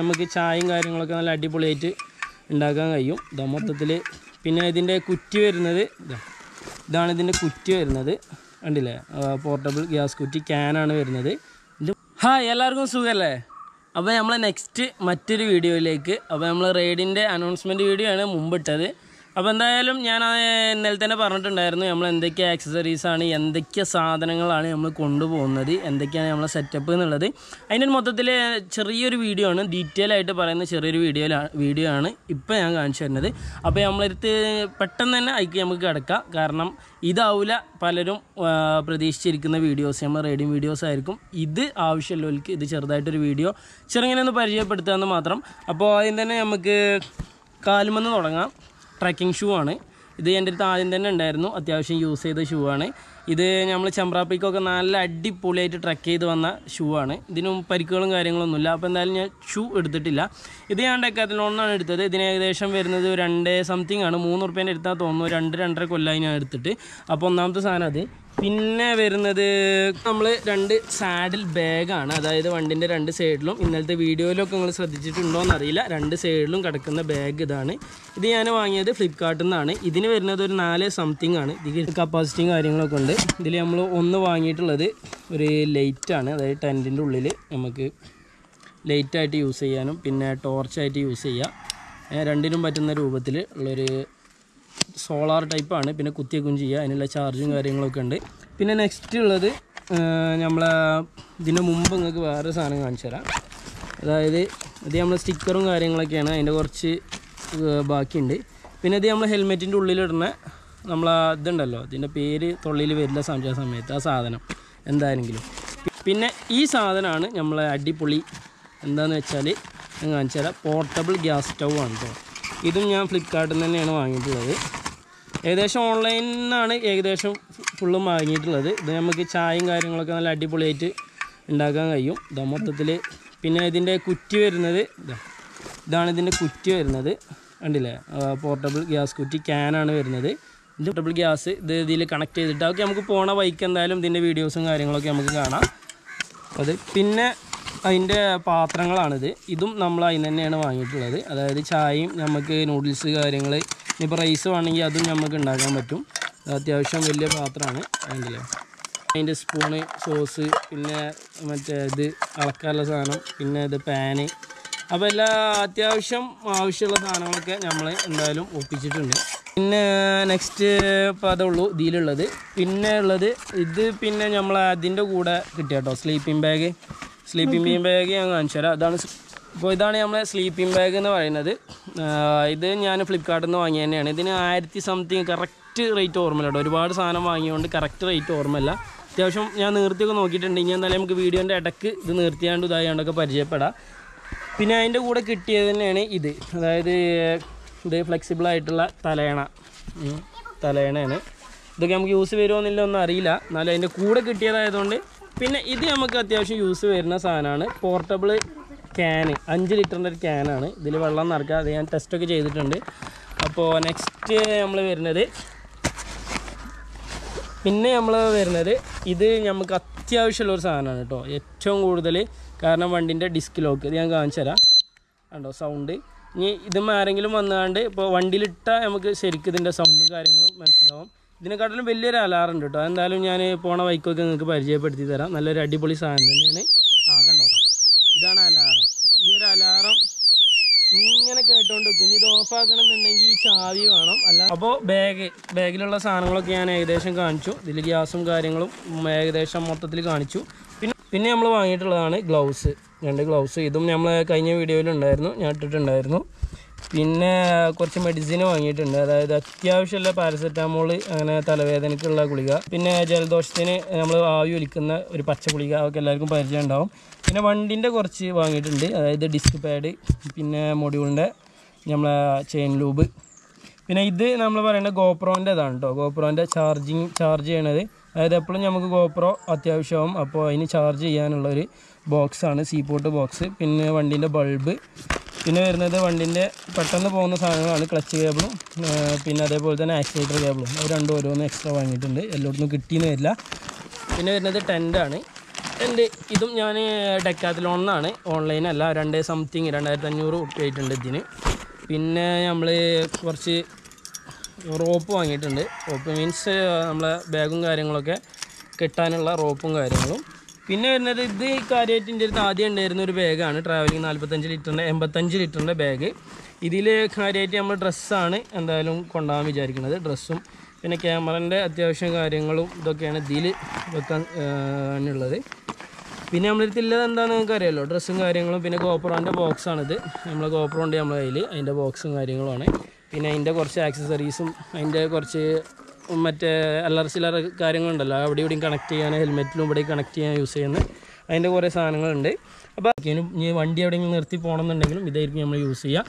നമുക്ക് ചായയും കാര്യങ്ങളൊക്കെ നല്ല അടിപൊളിയായിട്ട് ഉണ്ടാക്കാൻ കഴിയും. ഇതാ മൊത്തത്തിൽ പിന്നെ ഇതിന്റെ കുറ്റി വരുന്നത് ഇതാ ഇതാണ് ഇതിന്റെ കുറ്റി വരുന്നത്. കണ്ടില്ലേ? പോർട്ടബിൾ ഗ്യാസ് കുറ്റി ക്യാനാണ് വരുന്നത്. ഹായ് എല്ലാവർക്കും സുഖമല്ലേ അപ്പോൾ നമ്മൾ നെക്സ്റ്റ് മറ്റൊരു വീഡിയോയിലേക്ക് അപ്പോൾ നമ്മൾ റെയ്ഡിന്റെ അനൗൺസ്മെന്റ് വീഡിയോ ആണ് മുമ്പിട്ടത് അപ്പോൾ എന്തായാലും ഞാൻ ഇന്നലെ തന്നെ പറഞ്ഞിട്ടുണ്ടായിരുന്നു നമ്മൾ എന്തൊക്കെ ആക്സസറീസാണ് എന്തൊക്കെ സാധനങ്ങളാണ് നമ്മൾ കൊണ്ടുപോകുന്നത് എന്തൊക്കെയാണ് നമ്മളെ സെറ്റപ്പ് എന്നുള്ളത്. അതിന്റെ മൊത്തത്തിൽ ചെറിയൊരു വീഡിയോ ആണ് ഡീറ്റെയിൽ ആയിട്ട് പറയുന്ന ചെറിയൊരു വീഡിയോ വീഡിയോ ആണ് ഇപ്പോൾ ഞാൻ കാണിച്ചു തരുന്നത്. അപ്പോൾ നമ്മളെടുത്ത് പെട്ടെന്ന് തന്നെ അയക്ക് നമുക്ക് കിടക്കാം. കാരണം ഇതാവില്ല പലരും പ്രതീക്ഷിച്ചിരിക്കുന്ന വീഡിയോസ് നമ്മൾ റേഡിയം വീഡിയോസ് ആയിരിക്കും. ഇത് ആവശ്യമുള്ളവർക്ക് ഇത് ചെറുതായിട്ടൊരു വീഡിയോ ചെറുങ്ങനെ ഒന്ന് പരിചയപ്പെടുത്തുക എന്ന് മാത്രം. അപ്പോൾ ആദ്യം തന്നെ നമുക്ക് കാലുമെന്ന് തുടങ്ങാം. ട്രക്കിംഗ് ഷൂ ആണ്. ഇത് എന്റെ അടുത്ത് ആദ്യം തന്നെ ഉണ്ടായിരുന്നു. അത്യാവശ്യം യൂസ് ചെയ്ത ഷൂ ആണ്. ഇത് നമ്മൾ ചെമ്പ്രാപ്പിക്കൊക്കെ നല്ല അടിപൊളിയായിട്ട് ട്രക്ക് ചെയ്ത് വന്ന ഷൂ ആണ്. ഇതിനും പരിക്കുകളും കാര്യങ്ങളൊന്നുമില്ല അപ്പോൾ എന്തായാലും ഞാൻ ഷൂ എടുത്തിട്ടില്ല. ഇത് ഞാൻ ഡെക്കാത്തിലോണാണ് എടുത്തത്. ഇതിന് ഏകദേശം വരുന്നത് രണ്ട് സംതിങ് ആണ്. മൂന്ന് റുപ്യേന്റെ എടുത്താൽ തോന്നുന്നു. രണ്ട് രണ്ടര കൊല്ലമായി ഞാൻ എടുത്തിട്ട്. അപ്പോൾ ഒന്നാമത്തെ സാധനം അത്. പിന്നെ വരുന്നത് നമ്മൾ രണ്ട് സാഡിൽ ബാഗാണ്. അതായത് വണ്ടിന്റെ രണ്ട് സൈഡിലും ഇന്നലത്തെ വീഡിയോയിലൊക്കെ നിങ്ങൾ ശ്രദ്ധിച്ചിട്ടുണ്ടോ എന്നറിയില്ല. രണ്ട് സൈഡിലും കിടക്കുന്ന ബാഗ് ഇതാണ്. ഇത് ഞാൻ വാങ്ങിയത് ഫ്ലിപ്കാർട്ടിൽ നിന്നാണ്. ഇതിന് വരുന്നത് ഒരു നാല് സംതിങ് ആണ്. ഇതിൽ കപ്പാസിറ്റിയും കാര്യങ്ങളൊക്കെ ഉണ്ട്. ഇതിൽ നമ്മൾ ഒന്ന് വാങ്ങിയിട്ടുള്ളത് ഒരു ലൈറ്റാണ് അതായത് ടെന്റിന്റെ ഉള്ളിൽ നമുക്ക് ലൈറ്റായിട്ട് യൂസ് ചെയ്യാനും പിന്നെ ടോർച്ചായിട്ട് യൂസ് ചെയ്യാം. രണ്ടിനും പറ്റുന്ന രൂപത്തിൽ ഉള്ളൊരു സോളാർ ടൈപ്പാണ്. പിന്നെ കുത്തിയേക്കും ചെയ്യുക. അതിനുള്ള ചാർജും കാര്യങ്ങളൊക്കെ ഉണ്ട്. പിന്നെ നെക്സ്റ്റ് ഉള്ളത് നമ്മളെ ഇതിന് മുമ്പ് നിങ്ങൾക്ക് വേറെ സാധനം കാണിച്ചു തരാം. അതായത് ഇത് നമ്മൾ സ്റ്റിക്കറും കാര്യങ്ങളൊക്കെയാണ്. അതിന്റെ കുറച്ച് ബാക്കിയുണ്ട്. പിന്നെ ഇത് നമ്മൾ ഹെൽമെറ്റിന്റെ ഉള്ളിലിടുന്ന നമ്മൾ ഇതുണ്ടല്ലോ. ഇതിന്റെ പേര് തൊള്ളിയിൽ വരില്ല സംശയ സമയത്ത് ആ സാധനം. എന്താണെങ്കിലും. പിന്നെ ഈ സാധനമാണ് നമ്മളെ അടിപൊളി എന്താണെന്ന് വെച്ചാൽ ഞാൻ കാണിച്ചു തരാം. പോർട്ടബിൾ ഗ്യാസ് സ്റ്റൗ ആണ് കേട്ടോ ഇതും ഞാൻ ഫ്ലിപ്കാർട്ടിൽ നിന്ന് തന്നെയാണ് വാങ്ങിയിട്ടുള്ളത്. ഏകദേശം ഓൺലൈനിൽ നിന്നാണ് ഏകദേശം ഫുള്ളും വാങ്ങിയിട്ടുള്ളത്. ഇത് നമുക്ക് ചായയും കാര്യങ്ങളൊക്കെ നല്ല അടിപൊളിയായിട്ട് ഉണ്ടാക്കാൻ കഴിയും. ഇതാ മൊത്തത്തിൽ പിന്നെ ഇതിന്റെ കുറ്റി വരുന്നത് ഇതാ ഇതാണ് ഇതിന്റെ കുറ്റി വരുന്നത്. കണ്ടില്ലേ? പോർട്ടബിൾ ഗ്യാസ് കുറ്റി ക്യാനാണ് വരുന്നത്. ഇത് പോർട്ടബിൾ ഗ്യാസ് ഇത് ഇതിൽ കണക്ട് ചെയ്തിട്ട് അതൊക്കെ നമുക്ക് പോണ വൈക്ക് എന്തായാലും ഇതിന്റെ വീഡിയോസും കാര്യങ്ങളൊക്കെ നമുക്ക് കാണാം. അത് പിന്നെ അതിന്റെ പാത്രങ്ങളാണിത്. ഇതും നമ്മൾ അതിന് തന്നെയാണ് വാങ്ങിയിട്ടുള്ളത്. അതായത് ചായയും നമുക്ക് നൂഡിൽസ് കാര്യങ്ങൾ ഇനിയിപ്പോൾ റൈസ് വേണമെങ്കിൽ അതും നമുക്ക് ഉണ്ടാക്കാൻ പറ്റും. അത് അത്യാവശ്യം വലിയ പാത്രമാണ് അതിന്റെ. അതിന്റെ സ്പൂണ് സോസ് പിന്നെ മറ്റേ ഇത് അളക്കാനുള്ള സാധനം പിന്നെ ഇത് പാന് അപ്പോൾ എല്ലാ അത്യാവശ്യം ആവശ്യമുള്ള സാധനങ്ങളൊക്കെ നമ്മൾ എന്തായാലും ഒപ്പിച്ചിട്ടുണ്ട്. പിന്നെ നെക്സ്റ്റ് ഇപ്പോൾ അതുള്ളൂ ഇതിലുള്ളത്. പിന്നെ ഉള്ളത് ഇത് പിന്നെ നമ്മൾ അതിന്റെ കൂടെ കിട്ടിയ കേട്ടോ. സ്ലീപ്പിംഗ് ബാഗ് സ്ലീപ്പിംഗ് ബാഗ് ഞാൻ കാണിച്ചു തരാം. അതാണ് ഇപ്പോൾ ഇതാണ് നമ്മളെ സ്ലീപ്പിംഗ് ബാഗ് എന്ന് പറയുന്നത്. ഇത് ഞാൻ ഫ്ലിപ്കാർട്ടിൽ നിന്ന് വാങ്ങിയ തന്നെയാണ്. ഇതിന് ആയിരത്തി സംതിങ് കറക്റ്റ് റേറ്റ് ഓർമ്മയില്ല ഒരുപാട് സാധനം വാങ്ങിയതുകൊണ്ട് കറക്റ്റ് റേറ്റ് ഓർമ്മയില്ല. അത്യാവശ്യം ഞാൻ നിർത്തിയൊക്കെ നോക്കിയിട്ടുണ്ട്. ഇനി എന്നാലും നമുക്ക് വീഡിയോന്റെ ഇടയ്ക്ക് ഇത് നിർത്തിയാണ്ട് ഇതായാണ്ടൊക്കെ പരിചയപ്പെടാം. പിന്നെ അതിന്റെ കൂടെ കിട്ടിയത് തന്നെയാണ് ഇത്. അതായത് ഇത് ഫ്ലെക്സിബിൾ ആയിട്ടുള്ള തലയണ. തലയണയാണ്. ഇതൊക്കെ നമുക്ക് യൂസ് വരുമോ എന്നില്ല ഒന്നും അറിയില്ല. എന്നാലും അതിന്റെ കൂടെ കിട്ടിയതായതുകൊണ്ട് പിന്നെ ഇത് നമുക്ക് അത്യാവശ്യം യൂസ് വരുന്ന സാധനമാണ്. പോർട്ടബിൾ ക്യാന് അഞ്ച് ലിറ്ററിന്റെ ഒരു ക്യാനാണ് ഇതിൽ വെള്ളം നിറക്കുക അത് ഞാൻ ടെസ്റ്റൊക്കെ ചെയ്തിട്ടുണ്ട്. അപ്പോൾ നെക്സ്റ്റ് നമ്മൾ വരുന്നത് പിന്നെ നമ്മൾ വരുന്നത് ഇത് നമുക്ക് അത്യാവശ്യമുള്ള ഒരു സാധനമാണ് കേട്ടോ. ഏറ്റവും കൂടുതൽ കാരണം വണ്ടിന്റെ ഡിസ്ക് ലോക്ക് ഇത് ഞാൻ കാണിച്ചു തരാം. കണ്ടോ സൗണ്ട് ഇനി ഇതും ആരെങ്കിലും വന്നാണ്ട് ഇപ്പോൾ വണ്ടിയിലിട്ടാൽ നമുക്ക് ശരിക്കും ഇതിന്റെ സൗണ്ടും കാര്യങ്ങളും മനസ്സിലാവും. ഇതിനെക്കാട്ടിലും വലിയൊരു അലാറുണ്ട് കേട്ടോ. എന്തായാലും ഞാൻ പോണ വൈക്കൊക്കെ നിങ്ങൾക്ക് പരിചയപ്പെടുത്തി തരാം. നല്ലൊരു അടിപൊളി സാധനം തന്നെയാണ്. ആ കണ്ടോ? ഇതാണ് അലാറം. ഈ ഒരു അലാറം ഇങ്ങനെ കേട്ടോണ്ട് ഇനി ഇത് ഓഫ് ആക്കണമെന്നുണ്ടെങ്കിൽ ഈ ചാവി വേണം. അല്ല അപ്പോൾ ബാഗ് ബാഗിലുള്ള സാധനങ്ങളൊക്കെ ഞാൻ ഏകദേശം കാണിച്ചു. ഇതിൽ ഗ്യാസും കാര്യങ്ങളും ഏകദേശം മൊത്തത്തിൽ കാണിച്ചു. പിന്നെ പിന്നെ നമ്മൾ വാങ്ങിയിട്ടുള്ളതാണ് ഗ്ലൗസ്. രണ്ട് ഗ്ലൗസ്. ഇതും നമ്മൾ കഴിഞ്ഞ വീഡിയോയിലുണ്ടായിരുന്നു ഞാൻ ഇട്ടിട്ടുണ്ടായിരുന്നു. പിന്നെ കുറച്ച് മെഡിസിൻ വാങ്ങിയിട്ടുണ്ട്. അതായത് അത്യാവശ്യമുള്ള പാരസെറ്റാമോൾ അങ്ങനെ തലവേദനയ്ക്കുള്ള ഗുളിക പിന്നെ ജലദോഷത്തിന് നമ്മൾ ആവി ഒലിക്കുന്ന ഒരു പച്ച ഗുളിക അതൊക്കെ എല്ലാവർക്കും പരിചയം ഉണ്ടാവും പിന്നെ വണ്ടിന്റെ കുറച്ച് വാങ്ങിയിട്ടുണ്ട്. അതായത് ഡിസ്ക് പാഡ് പിന്നെ മൊഡ്യൂളിന്റെ നമ്മളെ ചെയിൻ ലൂബ് പിന്നെ ഇത് നമ്മൾ പറയുന്നത് ഗോപ്രോന്റെ ഇതാണ് കേട്ടോ ഗോപ്രോന്റെ ചാർജിങ് ചാർജ് ചെയ്യണത്. അതായത് എപ്പോഴും നമുക്ക് ഗോപ്രോ അത്യാവശ്യമാവും. അപ്പോൾ അതിന് ചാർജ് ചെയ്യാനുള്ളൊരു ബോക്സാണ് സീപോർട്ട് ബോക്സ് പിന്നെ വണ്ടീന്റെ ബൾബ് പിന്നെ വരുന്നത് വണ്ടിന്റെ പെട്ടെന്ന് പോകുന്ന സാധനങ്ങളാണ് ക്ലച്ച് കേബിളും പിന്നെ അതേപോലെ തന്നെ ആക്സിലേറ്റർ കേബിളും. അത് രണ്ടും ഓരോന്ന് എക്സ്ട്രാ വാങ്ങിയിട്ടുണ്ട്. എല്ലായിടത്തും കിട്ടിയെന്ന് വരില്ല. പിന്നെ വരുന്നത് ടെന്റാണ് ടെന്റ് ഇതും ഞാൻ ഡെക്കാത്തിലോണെന്നാണ് ഓൺലൈൻ അല്ല രണ്ട് സംതിങ് രണ്ടായിരത്തി അഞ്ഞൂറ് ആയിട്ടുണ്ട് ഇതിന്. പിന്നെ നമ്മൾ കുറച്ച് റോപ്പ് വാങ്ങിയിട്ടുണ്ട്. റോപ്പ് മീൻസ് നമ്മളെ ബാഗും കാര്യങ്ങളൊക്കെ കെട്ടാനുള്ള റോപ്പും കാര്യങ്ങളും. പിന്നെ വരുന്നത് ഇത് കാര്യമായിട്ട് എന്റെ അടുത്ത് ആദ്യം ഉണ്ടായിരുന്ന ഒരു ബാഗാണ്. ട്രാവലിംഗ് നാൽപ്പത്തഞ്ച് ലിറ്ററിന്റെ എൺപത്തഞ്ച് ലിറ്ററിന്റെ ബാഗ് ഇതിൽ കാര്യമായിട്ട് നമ്മൾ ഡ്രസ്സാണ് എന്തായാലും കൊണ്ടുപോകാൻ വിചാരിക്കുന്നത്. ഡ്രസ്സും പിന്നെ ക്യാമറന്റെ അത്യാവശ്യം കാര്യങ്ങളും ഇതൊക്കെയാണ് ഇതിൽ വെക്കാൻ ഉള്ളത്. പിന്നെ നമ്മുടെ അടുത്ത് ഉള്ളത് എന്താണെന്ന് നിങ്ങൾക്ക് അറിയാമല്ലോ ഡ്രസ്സും കാര്യങ്ങളും പിന്നെ ഗോപ്രോന്റെ ബോക്സാണിത് നമ്മളെ ഗോപ്രോ ഉണ്ട് നമ്മളെ കയ്യിൽ അതിന്റെ ബോക്സും കാര്യങ്ങളുമാണ് പിന്നെ അതിന്റെ കുറച്ച് ആക്സസറീസും അതിന്റെ കുറച്ച് മറ്റേ അല്ലറ കാര്യങ്ങളുണ്ടല്ലോ. അവിടെ ഇവിടെയും കണക്ട് ചെയ്യാൻ ഹെൽമെറ്റിലും ഇവിടെ കണക്ട് ചെയ്യാൻ യൂസ് ചെയ്യുന്ന അതിന്റെ കുറേ സാധനങ്ങളുണ്ട്. അപ്പോൾ ഇനി വണ്ടി എവിടെയെങ്കിലും നിർത്തി പോകണമെന്നുണ്ടെങ്കിലും ഇതായിരിക്കും നമ്മൾ യൂസ് ചെയ്യുക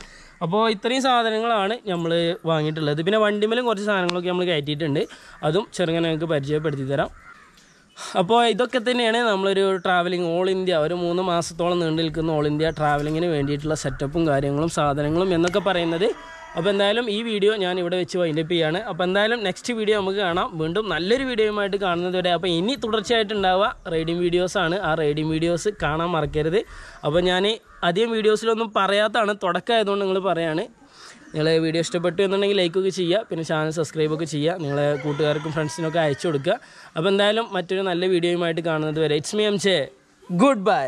അപ്പോൾ ഇത്രയും സാധനങ്ങളാണ് നമ്മൾ വാങ്ങിയിട്ടുള്ളത്. പിന്നെ വണ്ടിമേലും കുറച്ച് സാധനങ്ങളൊക്കെ നമ്മൾ കയറ്റിയിട്ടുണ്ട്. അതും ചെറുങ്ങനെ നിങ്ങൾക്ക് പരിചയപ്പെടുത്തി തരാം. അപ്പോൾ ഇതൊക്കെ തന്നെയാണ് നമ്മളൊരു ട്രാവലിംഗ് ഓൾ ഇന്ത്യ ഒരു മൂന്ന് മാസത്തോളം നീണ്ടു നിൽക്കുന്ന ഓൾ ഇന്ത്യ ട്രാവലിങ്ങിന് വേണ്ടിയിട്ടുള്ള സെറ്റപ്പും കാര്യങ്ങളും സാധനങ്ങളും എന്നൊക്കെ പറയുന്നത് അപ്പോൾ എന്തായാലും ഈ വീഡിയോ ഞാൻ ഇവിടെ വെച്ച് വൈൻഡപ്പ് ചെയ്യാണ്. അപ്പോൾ എന്തായാലും നെക്സ്റ്റ് വീഡിയോ നമുക്ക് കാണാം. വീണ്ടും നല്ലൊരു വീഡിയോയുമായിട്ട് കാണുന്നത് വരെ അപ്പോൾ ഇനി തുടർച്ചയായിട്ടുണ്ടാവുക റൈഡിങ് വീഡിയോസാണ് ആ റൈഡിങ് വീഡിയോസ് കാണാൻ മറക്കരുത്. അപ്പോൾ ഞാൻ അധികം വീഡിയോസിലൊന്നും പറയാത്തതാണ്. തുടക്കമായതുകൊണ്ട് നിങ്ങൾ പറയാണ്. നിങ്ങൾ വീഡിയോ ഇഷ്ടപ്പെട്ടു എന്നുണ്ടെങ്കിൽ ലൈക്കൊക്കെ ചെയ്യുക. പിന്നെ ചാനൽ സബ്സ്ക്രൈബ് ഒക്കെ ചെയ്യുക. നിങ്ങളെ കൂട്ടുകാർക്കും ഫ്രണ്ട്സിനൊക്കെ അയച്ചു കൊടുക്കുക. അപ്പോൾ എന്തായാലും മറ്റൊരു നല്ല വീഡിയോയുമായിട്ട് കാണുന്നത് വരെ ഇറ്റ്സ് മി എം ചേ ഗുഡ് ബൈ